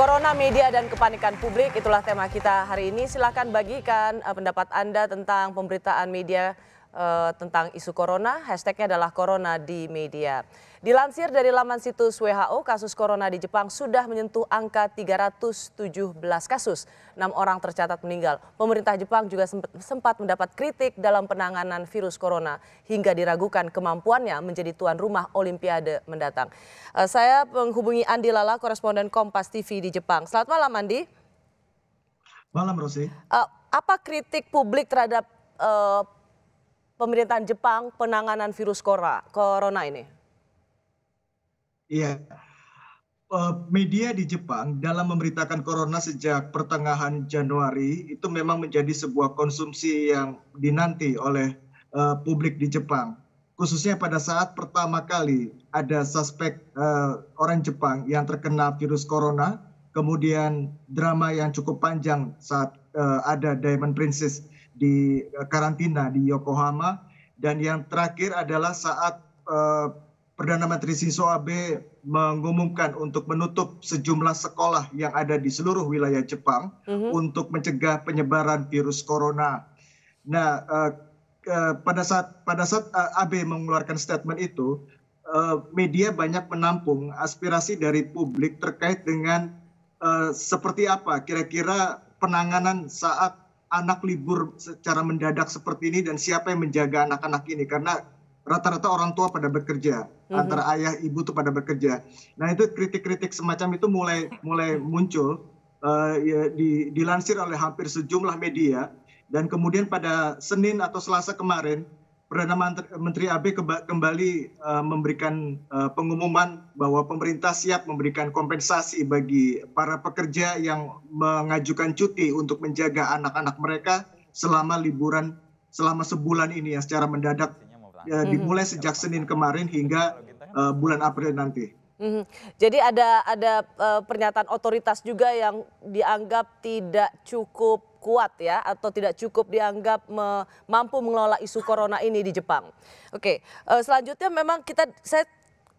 Corona, media, dan kepanikan publik, itulah tema kita hari ini. Silakan bagikan uh, pendapat Anda tentang pemberitaan media uh, tentang isu corona. Hashtagnya adalah corona di media. Dilansir dari laman situs WHO, kasus corona di Jepang sudah menyentuh angka 317 kasus. Enam orang tercatat meninggal. Pemerintah Jepang juga sempat mendapat kritik dalam penanganan virus corona hingga diragukan kemampuannya menjadi tuan rumah Olimpiade mendatang. Uh, saya menghubungi Andi Lala, koresponden Kompas TV di Jepang. Selamat malam, Andi. Malam, Rosi. Uh, apa kritik publik terhadap uh, pemerintahan Jepang penanganan virus corona ini? Iya. Eh, media di Jepang dalam memberitakan corona sejak pertengahan Januari itu memang menjadi sebuah konsumsi yang dinanti oleh uh, publik di Jepang. Khususnya pada saat pertama kali ada suspek uh, orang Jepang yang terkena virus corona, kemudian drama yang cukup panjang saat ada Diamond Princess di uh, karantina di Yokohama, dan yang terakhir adalah saat uh, Perdana Menteri Shinzo Abe mengumumkan untuk menutup sejumlah sekolah yang ada di seluruh wilayah Jepang mm-hmm. untuk mencegah penyebaran virus corona. Nah, uh, uh, pada saat pada saat uh, Abe mengeluarkan statement itu, uh, media banyak menampung aspirasi dari publik terkait dengan uh, seperti apa kira-kira penanganan saat anak libur secara mendadak seperti ini dan siapa yang menjaga anak-anak ini? Karena rata-rata orang tua pada bekerja mm-hmm. antara ayah ibu tuh pada bekerja. Nah itu kritik-kritik semacam itu mulai mulai muncul uh, ya, di, dilansir oleh hampir sejumlah media. Dan kemudian pada Senin atau Selasa kemarin Perdana Menteri AB kembali uh, memberikan uh, pengumuman bahwa pemerintah siap memberikan kompensasi bagi para pekerja yang mengajukan cuti untuk menjaga anak-anak mereka selama liburan selama sebulan ini yang secara mendadak ya, dimulai sejak Senin kemarin hingga uh, bulan April nanti. Mm-hmm. Jadi ada ada uh, pernyataan otoritas juga yang dianggap tidak cukup kuat ya atau tidak cukup dianggap me, mampu mengelola isu corona ini di Jepang. Oke, uh, selanjutnya memang kita saya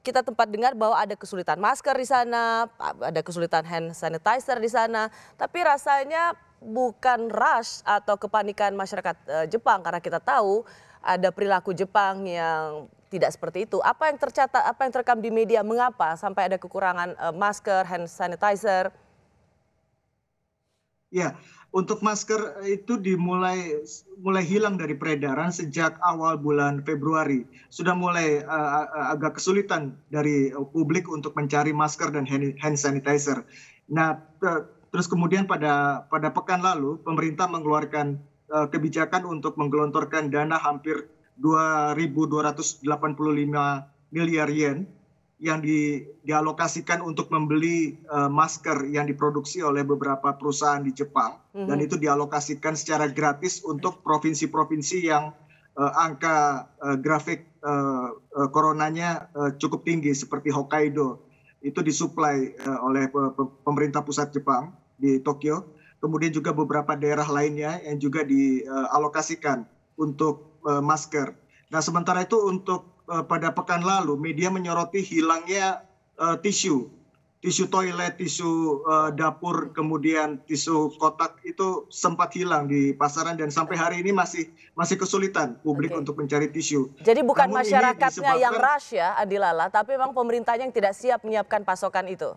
kita tempat dengar bahwa ada kesulitan masker di sana, ada kesulitan hand sanitizer di sana, tapi rasanya bukan rush atau kepanikan masyarakat uh, Jepang karena kita tahu ada perilaku Jepang yang tidak seperti itu. Apa yang tercatat, apa yang terekam di media, mengapa sampai ada kekurangan uh, masker, hand sanitizer? Ya, untuk masker itu dimulai mulai hilang dari peredaran sejak awal bulan Februari. Sudah mulai uh, agak kesulitan dari publik untuk mencari masker dan hand sanitizer. Nah, terus kemudian pada pada pekan lalu pemerintah mengeluarkan Eh, kebijakan untuk menggelontorkan dana hampir 2.285 miliar yen yang di, dialokasikan untuk membeli uh, masker yang diproduksi oleh beberapa perusahaan di Jepang mm-hmm. dan itu dialokasikan secara gratis untuk provinsi-provinsi yang uh, angka uh, grafik uh, uh, coronanya uh, cukup tinggi seperti Hokkaido itu disuplai uh, oleh pemerintah pusat Jepang di Tokyo kemudian juga beberapa daerah lainnya yang juga dialokasikan untuk eh, masker. Nah, sementara itu untuk eh, pada pekan lalu media menyoroti hilangnya uh, tisu, tisu toilet, tisu uh, dapur, kemudian tisu kotak itu sempat hilang di pasaran dan sampai hari ini masih masih kesulitan publik okay. untuk mencari tisu. Jadi bukan Namun masyarakatnya disebabkan... yang rush ya, Adilala, tapi memang pemerintahnya yang tidak siap menyiapkan pasokan itu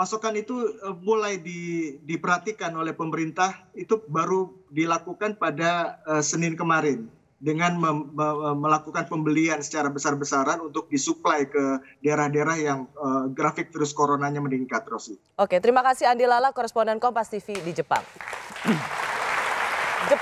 pasokan itu mulai di, diperhatikan oleh pemerintah itu baru dilakukan pada uh, Senin kemarin dengan melakukan pembelian secara besar-besaran untuk disuplai ke daerah-daerah yang uh, grafik virus coronanya meningkat, Rosi. Oke, terima kasih Andi Lala, koresponden Kompas TV di Jepang. Jep,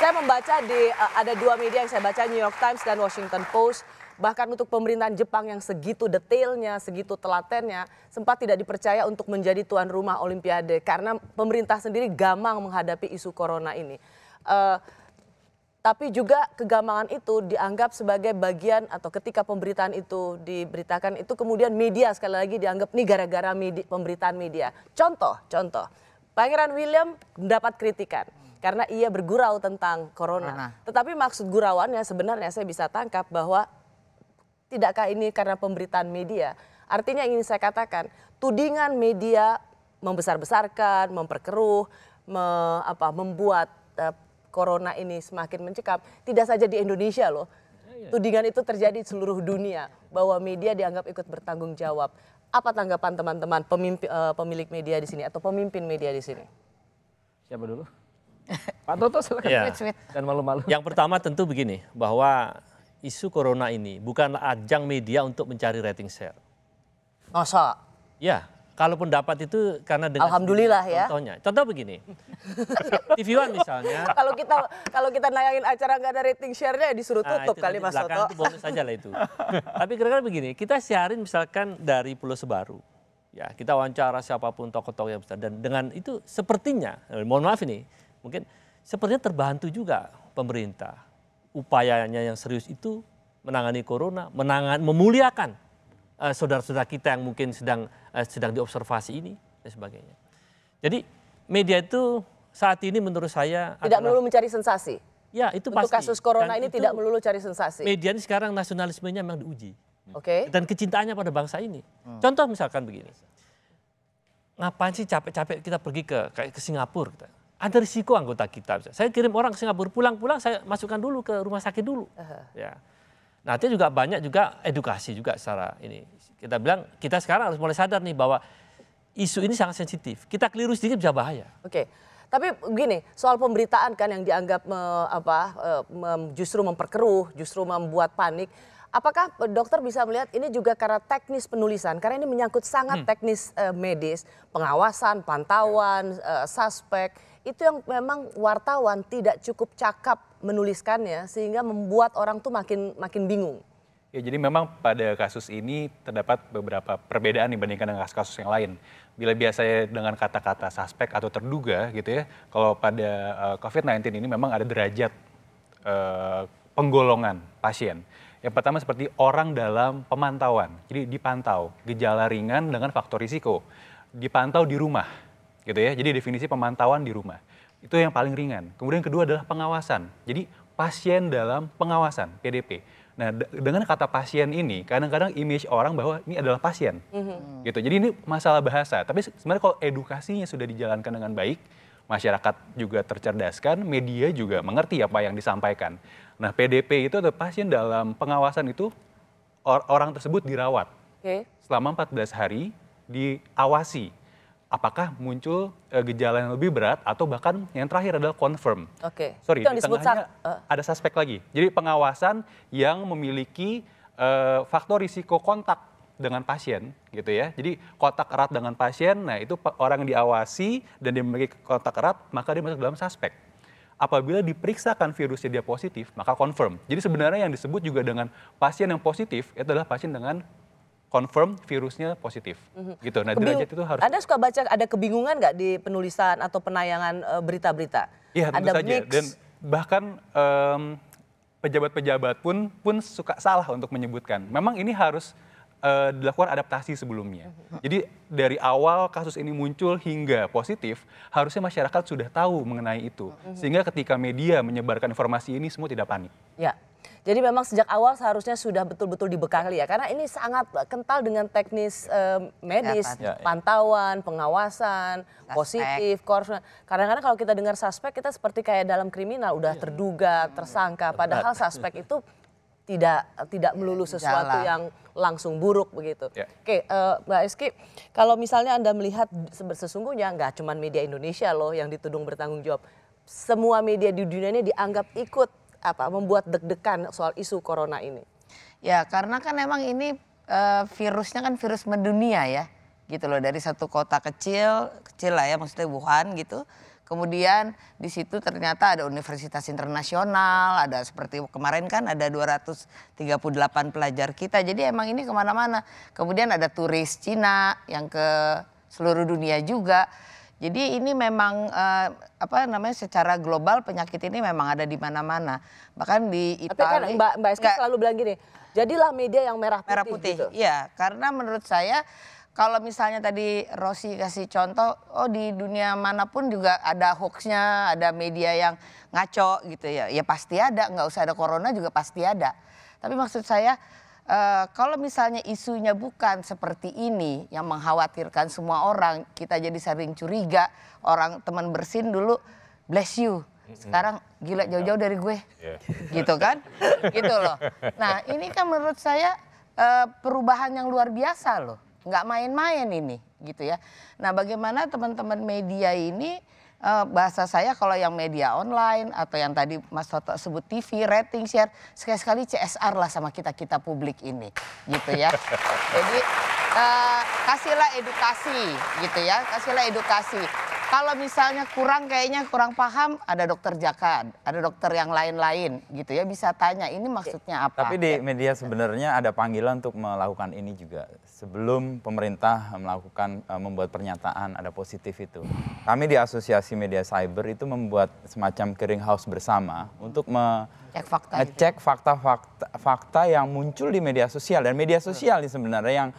saya membaca di uh, ada dua media yang saya baca New York Times dan Washington Post bahkan untuk pemerintahan Jepang yang segitu detailnya, segitu telatennya, sempat tidak dipercaya untuk menjadi tuan rumah Olimpiade karena pemerintah sendiri gamang menghadapi isu corona ini. Uh, tapi juga kegamangan itu dianggap sebagai bagian atau ketika pemberitaan itu diberitakan itu kemudian media sekali lagi dianggap nih gara-gara media, pemberitaan media. Contoh, contoh, Pangeran William mendapat kritikan karena ia bergurau tentang corona. corona. Tetapi maksud gurauannya sebenarnya saya bisa tangkap bahwa tidakkah ini karena pemberitaan media Artinya ingin saya katakan, tudingan media membesar-besarkan, memperkeruh, me, apa, membuat uh, corona ini semakin mencekam, tidak saja di Indonesia loh. Tudingan itu terjadi di seluruh dunia bahwa media dianggap ikut bertanggung jawab. Apa tanggapan teman-teman pemimpin, uh, pemilik media di sini atau pemimpin media di sini? Siapa dulu? Pak Toto silakan. Ya. Dan malu-malu. Yang pertama tentu begini, bahwa isu corona ini bukanlah ajang media untuk mencari rating share. Masa? Ya, kalaupun dapat itu karena dengan Alhamdulillah ya. Contohnya, contoh begini, TV One misalnya. kalau kita kalau kita nayangin acara nggak ada rating share-nya ya disuruh Nah, tutup itu kali Mas Toto. Itu bonus saja lah itu. Tapi kira-kira begini, kita siarin misalkan dari Pulau Sebaru. Ya, kita wawancara siapa pun tokoh-tokoh yang besar dan dengan itu sepertinya, eh, mohon maaf ini, mungkin sepertinya terbantu juga pemerintah. Upayanya yang serius itu menangani corona, menangan memuliakan saudara-saudara kita yang mungkin sedang eh, sedang diobservasi ini dan sebagainya. Jadi media itu saat ini menurut saya Tidak adalah- melulu mencari sensasi. ya itu Untuk pasti kasus corona Dan ini itu tidak melulu cari sensasi. media ini sekarang nasionalismenya memang diuji Oke. dan kecintaannya pada bangsa ini. Contoh misalkan begini, ngapain sih capek-capek kita pergi ke kayak ke Singapura? Kita. Ada risiko anggota kita. Saya kirim orang ke Singapura pulang-pulang saya masukkan dulu ke rumah sakit dulu. Ya. Nah, itu juga banyak juga edukasi juga secara ini. Kita bilang kita sekarang harus mulai sadar nih bahwa isu ini sangat sensitif. Kita keliru sedikit bisa bahaya. Oke. Tapi begini, soal pemberitaan kan yang dianggap me- apa eh, mem- justru memperkeruh, justru membuat panik. Apakah dokter bisa melihat ini juga karena teknis penulisan? Karena ini menyangkut sangat teknis eh, medis, pengawasan, pantauan, eh, suspek. Itu yang memang wartawan tidak cukup cakap menuliskannya sehingga membuat orang tuh makin makin bingung. Ya, jadi memang pada kasus ini terdapat beberapa perbedaan dibandingkan dengan kasus-kasus yang lain. Bila biasanya dengan kata-kata suspek atau terduga gitu ya, kalau pada eh, COVID-19 ini memang ada derajat eh, penggolongan pasien. Yang pertama seperti orang dalam pemantauan, jadi dipantau gejala ringan dengan faktor risiko, dipantau di rumah, gitu ya. Jadi definisi pemantauan di rumah itu yang paling ringan. Kemudian yang kedua adalah pengawasan, jadi pasien dalam pengawasan (PDP). Nah, de- dengan kata pasien ini, kadang-kadang image orang bahwa ini adalah pasien, gitu. Jadi ini masalah bahasa. Tapi se- sebenarnya kalau edukasinya sudah dijalankan dengan baik, masyarakat juga tercerdaskan, media juga mengerti apa yang disampaikan. Nah, PDP itu atau pasien dalam pengawasan itu or- orang tersebut dirawat Oke. selama 14 hari diawasi apakah muncul eh, gejala yang lebih berat atau bahkan yang terakhir adalah confirm. Oke. Sorry, Itu yang di tengahnya sak- eh. ada suspek lagi. Jadi pengawasan yang memiliki eh, faktor risiko kontak dengan pasien gitu ya. Jadi kontak erat dengan pasien, nah itu orang yang diawasi dan dia memiliki kontak erat, maka dia masuk dalam suspek. Apabila diperiksakan virusnya dia positif, maka confirm. Jadi sebenarnya yang disebut juga dengan pasien yang positif itu adalah pasien dengan confirm virusnya positif. Gitu. Nah, Kebing- derajat itu harus Anda suka baca ada kebingungan nggak di penulisan atau penayangan eh, berita-berita? Iya tentu ada saja mix. dan bahkan em, pejabat-pejabat pun pun suka salah untuk menyebutkan. Memang ini harus eh, dilakukan adaptasi sebelumnya. Jadi dari awal kasus ini muncul hingga positif, harusnya masyarakat sudah tahu mengenai itu. Sehingga ketika media menyebarkan informasi ini semua tidak panik. Ya. Jadi memang sejak awal seharusnya sudah betul-betul dibekali ya, karena ini sangat kental dengan teknis eh, medis, Ya, ya. pantauan, pengawasan, positif, korban. Kadang-kadang kalau kita dengar suspek kita seperti kayak dalam kriminal udah terduga, tersangka, padahal suspek itu tidak tidak melulu sesuatu Gejala. yang langsung buruk begitu. Ya. Oke, eh, Mbak Eski, kalau misalnya Anda melihat se- sesungguhnya nggak cuma media Indonesia loh yang ditudung bertanggung jawab. Semua media di dunia ini dianggap ikut apa membuat deg-degan soal isu corona ini. Ya karena kan emang ini eh, virusnya kan virus mendunia ya gitu loh dari satu kota kecil kecil lah ya maksudnya Wuhan gitu. Kemudian di situ ternyata ada universitas internasional, ada seperti kemarin kan ada 238 pelajar kita. Jadi emang ini ke mana-mana. Kemudian ada turis Cina yang ke seluruh dunia juga. Jadi ini memang eh, apa namanya secara global penyakit ini memang ada di mana-mana. Bahkan di Tapi kan Italia Mbak Mbak Nggak, selalu bilang gini, jadilah media yang merah putih. merah putih. gitu. Iya, karena menurut saya kalau misalnya tadi Rosi kasih contoh, oh di dunia mana pun juga ada hoaxnya, ada media yang ngaco gitu ya. Ya pasti ada, nggak usah ada corona juga pasti ada. Tapi maksud saya eh, kalau misalnya isunya bukan seperti ini yang mengkhawatirkan semua orang, kita jadi sering curiga. Orang teman bersin dulu bless you. Sekarang gila jauh-jauh dari gue. Gitu kan? gitu loh. Nah, ini kan menurut saya eh, perubahan yang luar biasa loh. Nggak main-main ini gitu ya. Nah, bagaimana teman-teman media ini eh, bahasa saya kalau yang media online atau yang tadi Mas Toto sebut TV, rating, share, sekali-sekali CSR lah sama kita-kita publik ini gitu ya. Jadi eh, kasihlah edukasi gitu ya, kasihlah edukasi. Kalau misalnya kurang kayaknya kurang paham, ada dokter Jaka, ada dokter yang lain-lain gitu ya bisa tanya ini maksudnya apa. Tapi di media sebenarnya ada panggilan untuk melakukan ini juga. Sebelum pemerintah melakukan eh, membuat pernyataan ada positif itu. Kami di Asosiasi Media Cyber itu membuat semacam clearinghouse bersama untuk me- Cek fakta itu. ngecek fakta-fakta fakta yang muncul di media sosial dan media sosial ini sebenarnya yang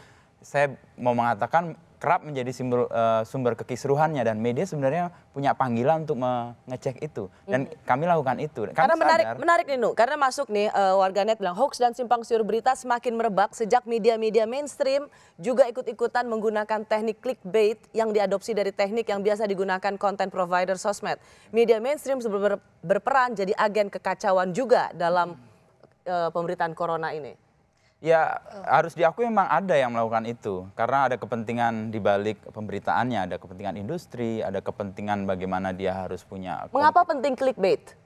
saya mau mengatakan kerap menjadi sumber eh, sumber kekisruhannya dan media sebenarnya punya panggilan untuk mengecek itu dan kami lakukan itu. Kami Karena menarik, sadar- menarik nih Nu, karena masuk nih eh, warganet bilang hoax dan simpang siur berita semakin merebak sejak media-media mainstream juga ikut-ikutan menggunakan teknik clickbait yang diadopsi dari teknik yang biasa digunakan content provider sosmed. Media mainstream ber- berperan jadi agen kekacauan juga dalam eh, pemberitaan corona ini. Ya harus diakui memang ada yang melakukan itu karena ada kepentingan di balik pemberitaannya, ada kepentingan industri, ada kepentingan bagaimana dia harus punya Mengapa penting clickbait?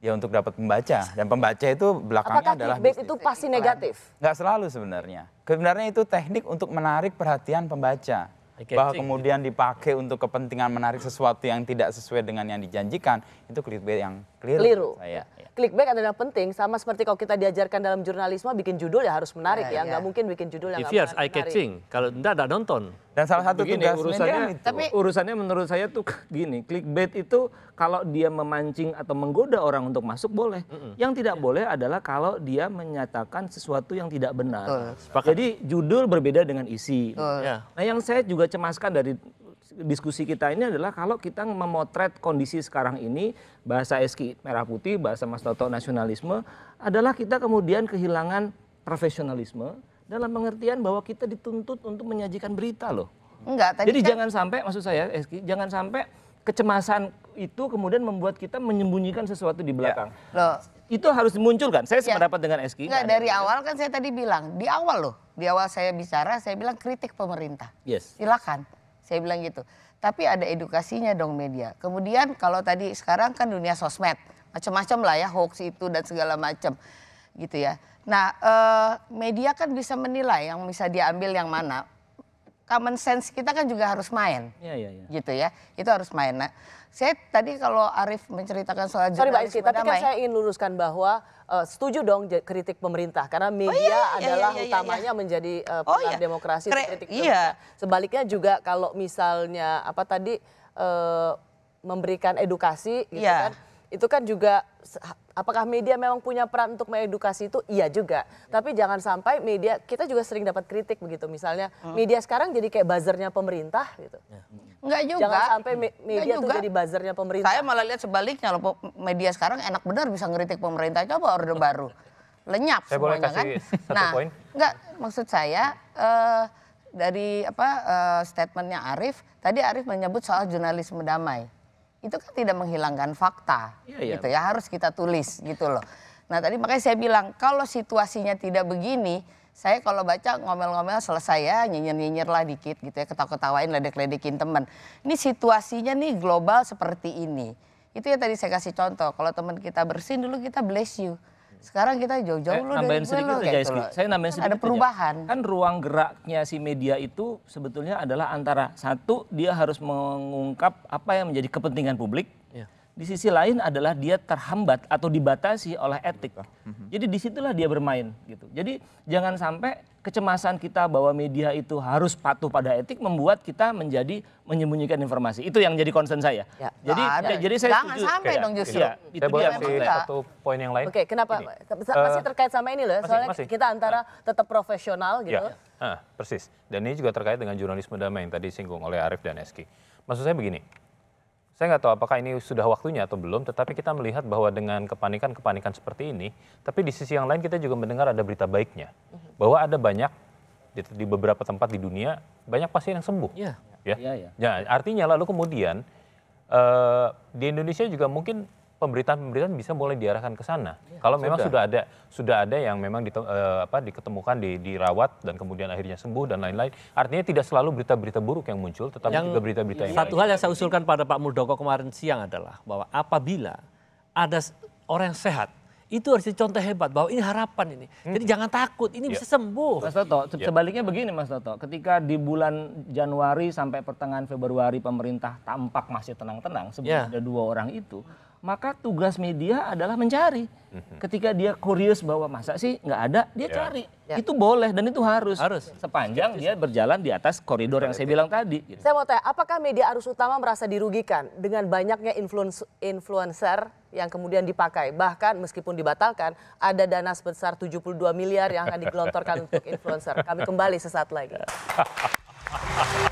ya untuk dapat pembaca dan pembaca itu belakangnya Apakah adalah clickbait bisnis. itu pasti negatif? nggak selalu sebenarnya. Sebenarnya itu teknik untuk menarik perhatian pembaca. Bahwa kemudian dipakai untuk kepentingan menarik sesuatu yang tidak sesuai dengan yang dijanjikan, itu clickbait yang keliru. Keliru. Saya. Clickbait adalah penting, sama seperti kalau kita diajarkan dalam jurnalisme bikin judul ya harus menarik Ya, ya, ya. nggak mungkin bikin judul yang nggak harus eye catching. Kalau enggak ada nonton. Dan salah satu Begini, tugas urusannya kan itu. Tapi- urusannya menurut saya tuh gini, clickbait itu kalau dia memancing atau menggoda orang untuk masuk boleh. Yang tidak boleh adalah kalau dia menyatakan sesuatu yang tidak benar. Jadi judul berbeda dengan isi. Ya. Nah, yang saya juga cemaskan dari diskusi kita ini adalah kalau kita memotret kondisi sekarang ini bahasa Eski merah putih, bahasa Mas Toto nasionalisme adalah kita kemudian kehilangan profesionalisme dalam pengertian bahwa kita dituntut untuk menyajikan berita loh. Enggak, tadi Jadi kan jangan sampai maksud saya Eski, jangan sampai kecemasan itu kemudian membuat kita menyembunyikan sesuatu di belakang. loh, Itu harus dimunculkan. Saya Ya. sependapat dengan Eski. enggak dari awal kan saya tadi bilang, di awal loh, di awal saya bicara saya bilang kritik pemerintah. Yes. Silakan. Saya bilang gitu. Tapi ada edukasinya dong media. Kemudian kalau tadi sekarang kan dunia sosmed, macam-macam lah ya hoax itu dan segala macam, gitu ya. Nah eh, media kan bisa menilai yang bisa diambil yang mana. Common sense kita kan juga harus main, Iya, iya, iya. gitu ya. Itu harus main. Nah, saya tadi kalau Arif menceritakan soal Sorry Mbak Iski, tapi kan saya ingin luruskan bahwa eh, setuju dong kritik pemerintah karena media iya, iya, adalah iya, iya, utamanya menjadi eh, Oh, pilar iya. demokrasi Kre- kritik iya. pemerintah. Sebaliknya juga kalau misalnya apa tadi eh, memberikan edukasi gitu Iya. kan. Itu kan juga apakah media memang punya peran untuk mengedukasi itu? Iya juga. Tapi jangan sampai media kita juga sering dapat kritik begitu. Misalnya Hmm. media sekarang jadi kayak buzzernya pemerintah gitu. Enggak juga. Jangan sampai me- media tuh juga. jadi buzzernya pemerintah. Saya malah lihat sebaliknya loh media sekarang enak benar bisa ngeritik pemerintah coba orde baru. Lenyap Saya boleh semuanya kan. kasih satu nah, poin? enggak maksud saya eh, dari apa eh, statementnya Arif, tadi Arif menyebut soal jurnalisme damai. Itu kan tidak menghilangkan fakta. Iya, iya. Gitu ya, harus kita tulis gitu loh. Nah, tadi makanya saya bilang kalau situasinya tidak begini, saya kalau baca ngomel-ngomel selesai ya, nyinyir-nyinyir lah dikit gitu ya, ketawa-ketawain, ledek-ledekin teman. Ini situasinya nih global seperti ini. Itu ya tadi saya kasih contoh, kalau teman kita bersin dulu kita bless you. Sekarang kita jauh-jauh Saya lu dari sedikit aja, kayak gitu loh. Saya nambahin Kan sedikit Ada aja. perubahan. Kan ruang geraknya si media itu sebetulnya adalah antara satu dia harus mengungkap apa yang menjadi kepentingan publik. Di sisi lain adalah dia terhambat atau dibatasi oleh etik. Jadi di situlah dia bermain gitu. Jadi jangan sampai kecemasan kita bahwa media itu harus patuh pada etik membuat kita menjadi menyembunyikan informasi. Itu yang jadi concern saya. Ya. Jadi Nggak ada. jadi saya Jangan setuju. sampai Oke, dong ya. justru. Iya, itu Saya boleh dia saya. satu poin yang lain? Oke, kenapa? Gini, masih eh, terkait sama ini loh, masih- soalnya masih. kita antara tetap profesional gitu. Ya, ah, persis. Dan ini juga terkait dengan jurnalisme damai yang tadi disinggung oleh Arif dan Eski. Maksud saya begini, Saya nggak tahu apakah ini sudah waktunya atau belum, tetapi kita melihat bahwa dengan kepanikan-kepanikan seperti ini, tapi di sisi yang lain kita juga mendengar ada berita baiknya. Bahwa ada banyak di, di beberapa tempat di dunia, banyak pasien yang sembuh. Iya. Ya. Iya, iya. Ya, artinya lalu kemudian eh, di Indonesia juga mungkin pemberitaan-pemberitaan bisa mulai diarahkan ke sana. Kalau memang sudah ada sudah ada yang memang dite- eh, apa diketemukan di dirawat dan kemudian akhirnya sembuh dan lain-lain. Artinya tidak selalu berita-berita buruk yang muncul, tetapi Yang juga berita-berita yang Satu baik. hal yang saya usulkan pada Pak Muldoko kemarin siang adalah bahwa apabila ada orang yang sehat, itu harus contoh hebat bahwa ini harapan ini. Jadi jangan takut, ini bisa sembuh. Mas Toto, se- sebaliknya begini Mas Toto, ketika di bulan Januari sampai pertengahan Februari pemerintah tampak masih tenang-tenang sebelum Ya. ada dua orang itu, maka tugas media adalah mencari. Ketika dia kurius bahwa masa sih nggak ada, dia cari. Itu boleh dan itu harus. Harus. Sepanjang dia berjalan di atas koridor yang saya bilang tadi. gitu. Saya mau tanya, apakah media arus utama merasa dirugikan dengan banyaknya influence- influencer yang kemudian dipakai? Bahkan meskipun dibatalkan, ada dana sebesar 72 miliar yang akan digelontorkan untuk influencer. Kami kembali sesaat lagi.